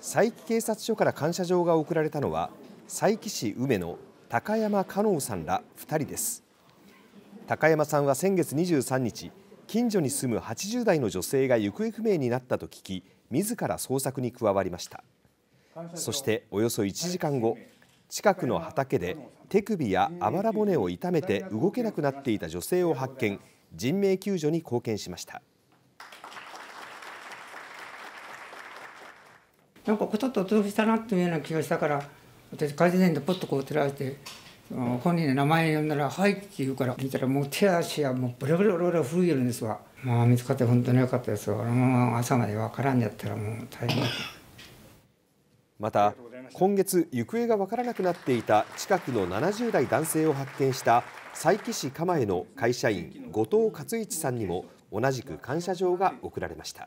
佐伯警察署から感謝状が贈られたのは佐伯市梅の高山加納さんら2人です。高山さんは先月23日近所に住む80代の女性が行方不明になったと聞き自ら捜索に加わりました。そしておよそ1時間後近くの畑で手首やあばら骨を痛めて動けなくなっていた女性を発見人命救助に貢献しました。なんかちょっとどうしたなというような気がしたから私改善でポッとこう照らして本人の名前呼んだら「はい」って言うから見たらもう手足がもうブラブラブラブラ震えるんですわ。まあ見つかって本当によかったですわ。朝まで分からんやったらもう大変また今月行方が分からなくなっていた近くの70代男性を発見した佐伯市蒲江の会社員後藤克一さんにも同じく感謝状が贈られました。